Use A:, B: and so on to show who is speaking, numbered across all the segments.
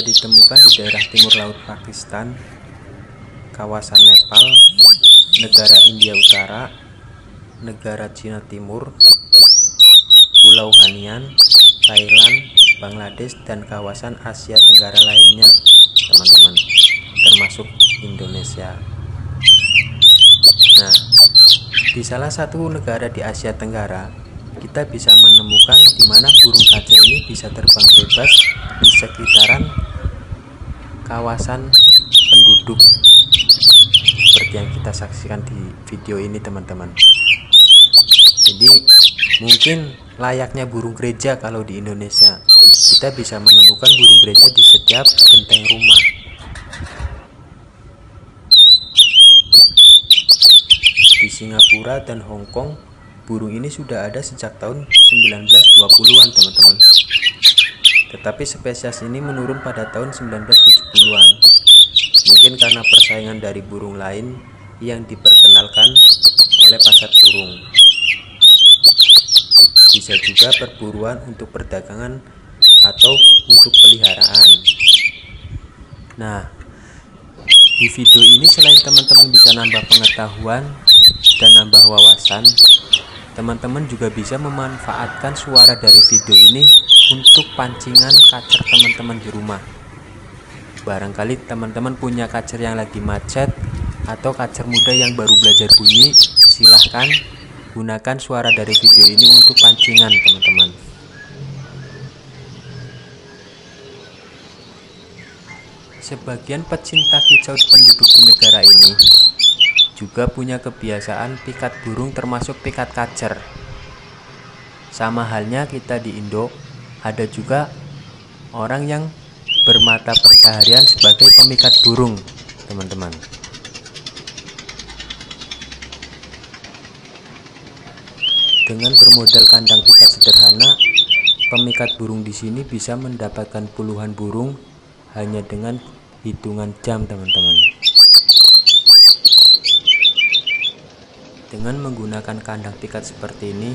A: bisa ditemukan di daerah timur laut Pakistan, kawasan Nepal, negara India Utara, negara Cina Timur, Pulau Hanian, Thailand, Bangladesh, dan kawasan Asia Tenggara lainnya, teman-teman, termasuk Indonesia. Nah, di salah satu negara di Asia Tenggara, kita bisa menemukan di mana burung bisa terbang bebas di sekitaran kawasan penduduk. Seperti yang kita saksikan di video ini teman-teman. Jadi mungkin layaknya burung gereja kalau di Indonesia. Kita bisa menemukan burung gereja di setiap genteng rumah. Di Singapura dan Hong Kong burung ini sudah ada sejak tahun 1920-an teman-teman tetapi spesies ini menurun pada tahun 1970-an mungkin karena persaingan dari burung lain yang diperkenalkan oleh pasar burung. Bisa juga perburuan untuk perdagangan atau untuk peliharaan. Nah di video ini selain teman-teman bisa nambah pengetahuan dan nambah wawasan teman-teman juga bisa memanfaatkan suara dari video ini untuk pancingan kacer teman-teman di rumah. Barangkali teman-teman punya kacer yang lagi macet atau kacer muda yang baru belajar bunyi silahkan gunakan suara dari video ini untuk pancingan teman-teman. Sebagian pecinta kicau penduduk di negara ini juga punya kebiasaan pikat burung termasuk pikat kacer. Sama halnya kita di Indo ada juga orang yang bermata pencaharian sebagai pemikat burung teman-teman. Dengan bermodal kandang pikat sederhana pemikat burung di sini bisa mendapatkan puluhan burung hanya dengan hitungan jam teman-teman. Dengan menggunakan kandang pikat seperti ini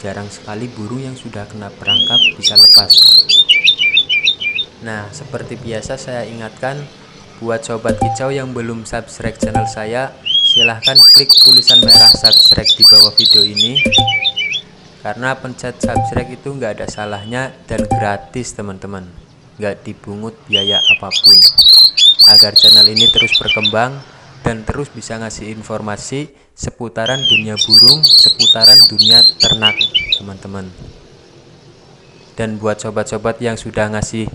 A: jarang sekali burung yang sudah kena perangkap bisa lepas. Nah seperti biasa saya ingatkan buat sobat kicau yang belum subscribe channel saya silahkan klik tulisan merah subscribe di bawah video ini. Karena pencet subscribe itu nggak ada salahnya dan gratis teman-teman. Nggak dibungut biaya apa pun. Agar channel ini terus berkembang dan terus bisa ngasih informasi seputaran dunia burung, seputaran dunia ternak, teman-teman. Dan buat sobat-sobat yang sudah ngasih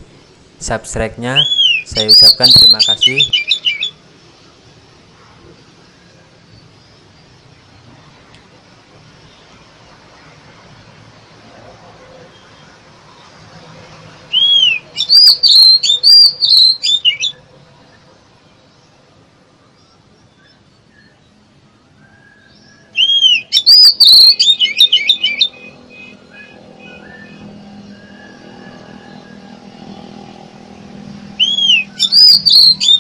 A: subscribe-nya, saya ucapkan terima kasih. Thank you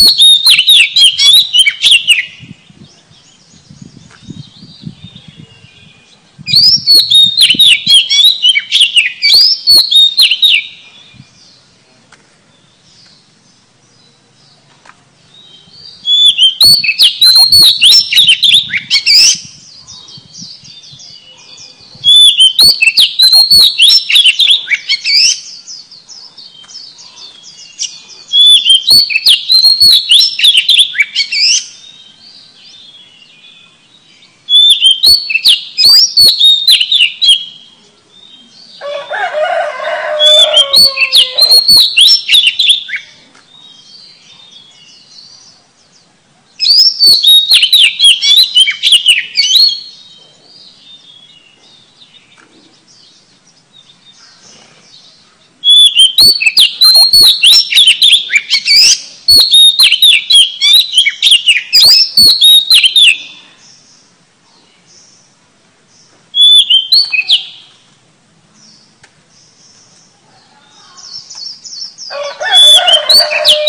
A: you Thank you.